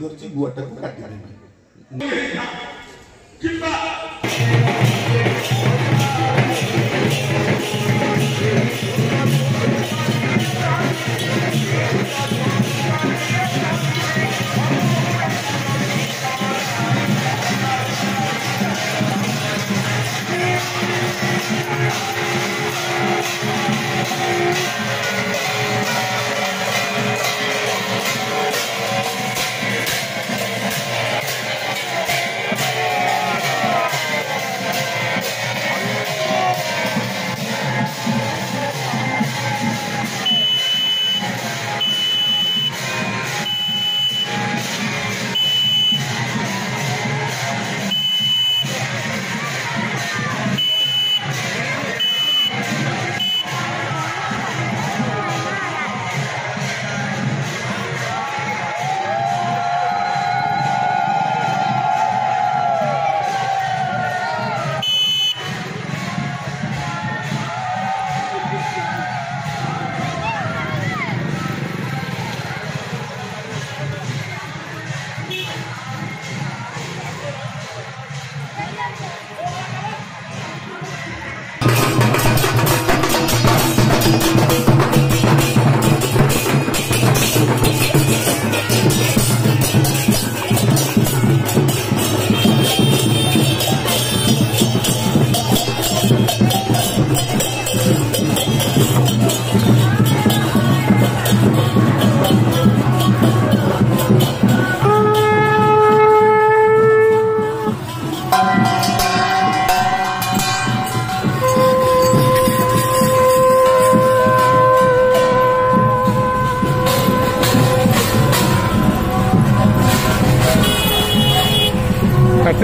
ଧରିଛି ଗୁଆଟାକୁ କାଟିଦେବି କିମ୍ବା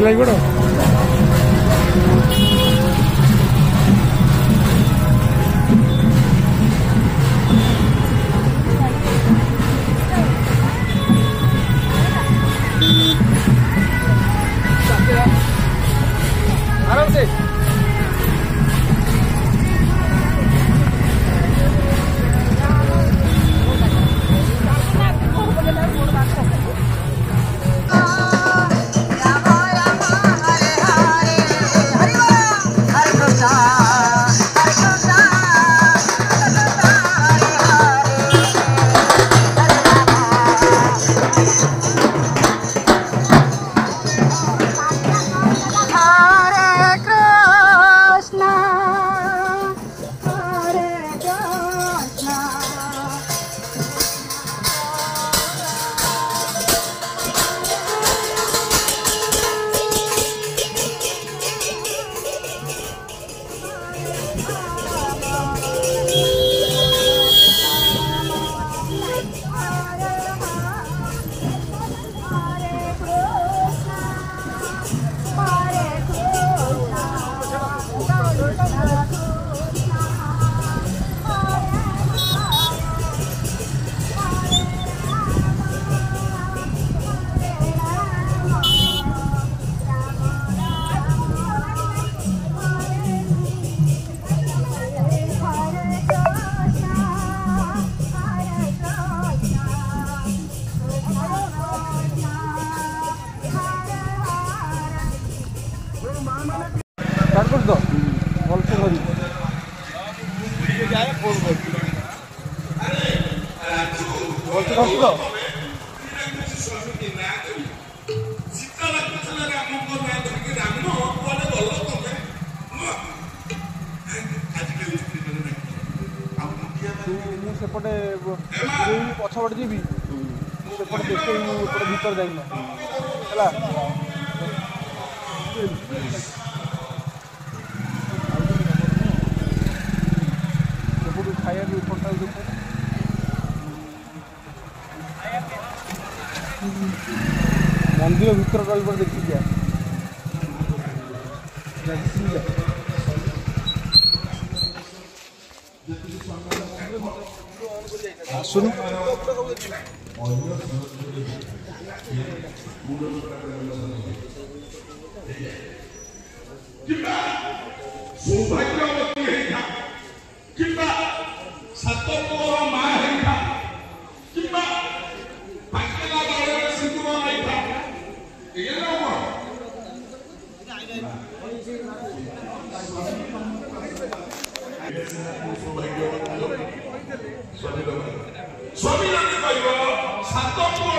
no. যায় ফোন করছি সেপটে পছপটে যাবি সেপটে দেখে ভিতরে যাই না ହେଲା মন্দির ভিতর গল্প দেখি যা আসুন সৌভাগ্য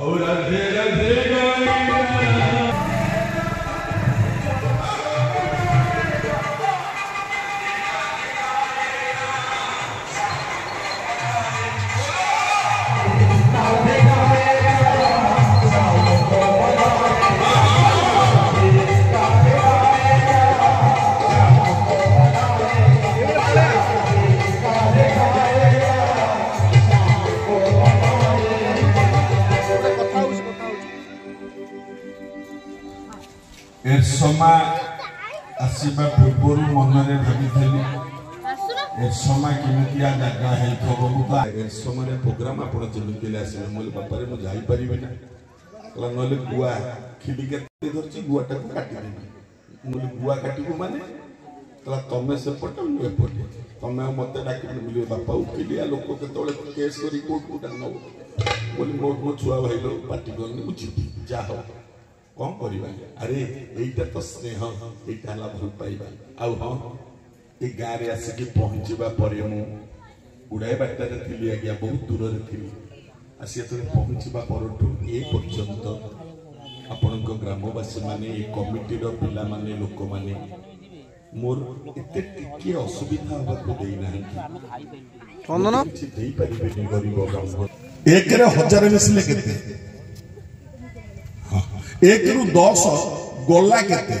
ahora ଏରସମା ଆସିବା ପୂର୍ବରୁ ମନରେ ଭାବିଥିଲି ଏରସମା କେମିତିଆ ଜାଗା ହେଇଥିବ ମୁଁ ତ ଏରସମାରେ ପ୍ରୋଗ୍ରାମ୍ ଆପଣ ଚିଲୁକିଲେ ଆସିବେ ମୁଁ କହିଲି ବାପାରେ ମୁଁ ଯାଇପାରିବି ନା କହିଲା ନହେଲେ ଗୁଆ ଖିଲି କେତେ ଧରିଛି ଗୁଆଟାକୁ କାଟିଦେବି ମୁଁ କହିଲି ଗୁଆ କାଟିବୁ ମାନେ କହିଲା ତମେ ସେପଟେ ମୁଁ ଏପଟେ ତମେ ଆଉ ମୋତେ ଡାକିବନି ବୋଲି ବାପା ଉଠିଲିଆ ଲୋକ କେତେବେଳେ କେସ୍ କରି କୋର୍ଟକୁ ଟା ନେବ ବୋଲି ମୋ ମୋ ଛୁଆ ଭାଇର ପାଟି କରିନି ମୁଁ ଯିବି ଯାହା ହବ কম করিবা আরে এইটা তো স্নেহ এইটা হল ভাল পাইবা আউ হ্যাঁ এই গাঁরে আসিকি পৌঁছিবা পরে মু গুড়াই বার্তারে থিলি আজ্ঞা বহু দূরে থিলি আসি এতরে পৌঁছিবা পরঠু এ পর্যন্ত ଆପଣଙ୍କ ଗ୍ରାମବାସୀମାନେ ଏ କମିଟିର ପିଲାମାନେ ଲୋକମାନେ ମୋର ଏତେ ଟିକିଏ ଅସୁବିଧା ହେବାକୁ ଦେଇନାହାନ୍ତି দেই ଦେଇପାରିବେନି ଗରିବ ଗ୍ରାମ ଏକରେ হাজার ମିଶିଲେ কেতে একরু দশ গলা কেতে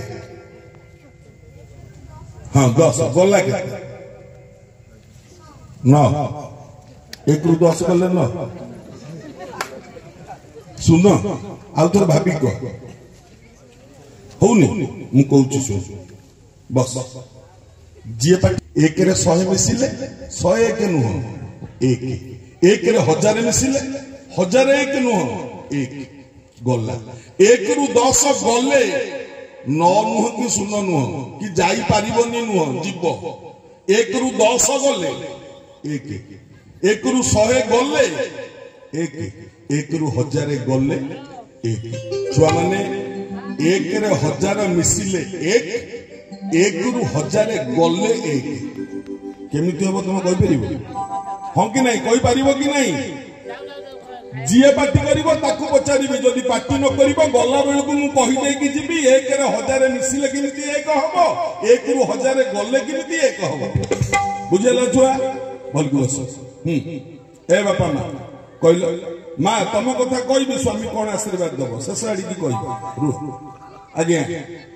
হ্যাঁ দশ গলা কেতে ন একরু দশ গলে ন শুন আউথরে ভাবি কহ ହଉନି ମୁଁ କହୁଛି ଶୁଣ ବସ ଯିଏ ତାକୁ ଏକରେ ଶହେ ମିଶିଲେ ଶହେ ଏକ ନୁହଁ ଏକ ଏକରେ ହଜାରେ ମିଶିଲେ ହଜାରେ ଏକ ନୁହଁ ଏକ ଗଲା ଏକରୁ ଦଶ ଗଲେ ନଅ ନୁହଁ କି ଶୂନ ନୁହଁ କି ଯାଇପାରିବନି ନୁହଁ ଯିବ ଏକରୁ ଦଶ ଗଲେ ଏକ ଏକରୁ ଶହେ ଗଲେ ଏକ ଏକରୁ ହଜାରେ ଗଲେ ଏକ ଛୁଆମାନେ ଏକରେ ହଜାର ମିଶିଲେ ଏକ ଏକରୁ ହଜାରେ ଗଲେ ଏକ କେମିତି ହବ ତମେ କହିପାରିବ ହଁ କି ନାହିଁ କହିପାରିବ କି ନାହିଁ ଯିଏ ପାର୍ଟି କରିବ ତାକୁ ପଚାରିବି ଯଦି ପାର୍ଟି ନ କରିବ ଗଲାବେଳକୁ ମୁଁ କହିଦେଇକି ଯିବି ଏକରେ ହଜାରେ ମିଶିଲେ କେମିତି ଏକ ହବ ଏକରୁ ହଜାରେ ଗଲେ କେମିତି ଏକ ହବ ବୁଝିଲା ଛୁଆ ଭଲକି ବସ ହୁଁ ଏ ବାପା ମା କହିଲ ମା ତମ କଥା କହିବି ସ୍ୱାମୀ କଣ ଆଶୀର୍ବାଦ ଦବ ଶେଷ ଆଡ଼ିକି କହିବି ରୁହ ଆଜ୍ଞା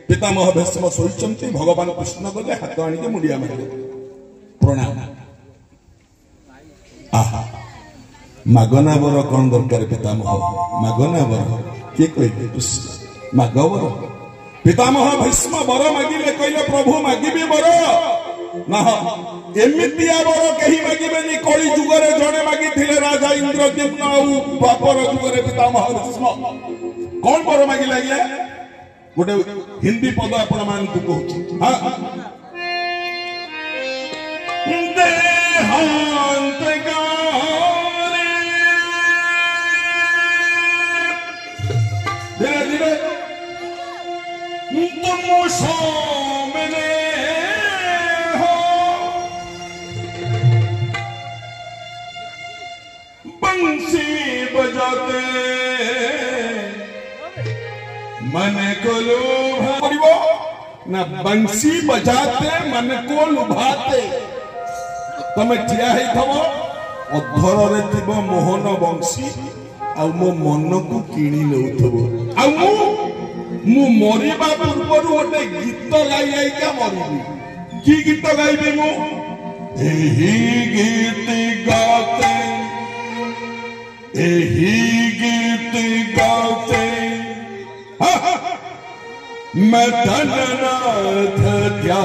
ପିତାମହ ଭେଷମ ଶୋଇଛନ୍ତି ଭଗବାନ କୃଷ୍ଣ ଗଲେ ହାତ ଆଣିକି ମୁଣ୍ଡିଆ ମାରିଲେ ପ୍ରଣାମ ଆହା मगना बर कौन दरकार पितामह मगना बर किए कह माग बर पितामह भीष्म बर मगिले कहले प्रभु मगिबे बर ना एमितिया बर कही मगिबेनी कली जुगरे जने मगी थिले राजा इंद्रदीप्त आउ बापर जुगरे पितामह भीष्म कौन बर मगि लागले गोटे हिंदी पद आपण मान को कहू हां हां हां हां हां हां हां हां हां हां हां हां हां हां हां हां हां मन कोलो पढ़िबो না বংশী বাজাতে মন কোল উভাতে তুমি ঠিয়া হইথব অধରରେ ଥିବ ମୋହନ ବଂଶୀ ଆଉ ମୋ ମନକୁ କିଣି ନେଉଥିବ ଆଉ ମୁଁ ମୁଁ ମରିବା ପୂର୍ବରୁ ଗୋଟେ ଗୀତ ଗାଇ ଗାଇକା ମରିବି କି ଗୀତ ଗାଇବି ମୁଁ ଏହି ଗୀତ ଗାତେ ଏହି ଗୀତ ଗାତେ धन रा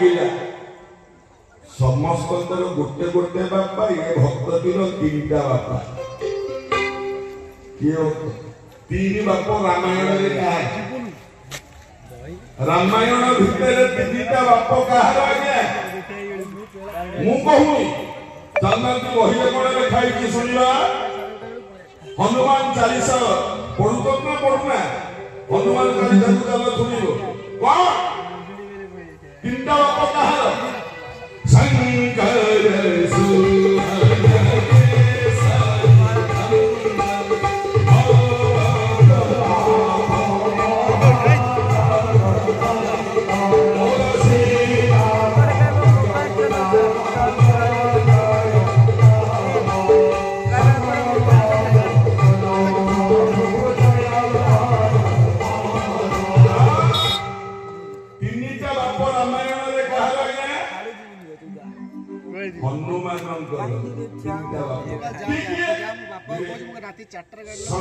ପିଲା ସମସ୍ତଙ୍କର ଗୋଟେ ଗୋଟେ ବାପା ଏ ଭକ୍ତଟିର ତିନିଟା ବାପା କିଏ ତିନି ବାପ ରାମାୟଣରେ କାହାର ରାମାୟଣ ଭିତରେ ତିନିଟା ବାପ କାହାର ଆଜ୍ଞା ମୁଁ କହୁନି ଚାଲୁନାହାନ୍ତି ବହିରେ କଣ ଲେଖା ହେଇଛି ଶୁଣିବା ହନୁମାନ ଚାଳିଶା ପଢୁଛନ୍ତି ନା ପଢୁନା ହନୁମାନ ଚାଳିଶାକୁ ଚାଲ ଶୁଣିବ କଣ তিনটা অপরাধ चैप्टर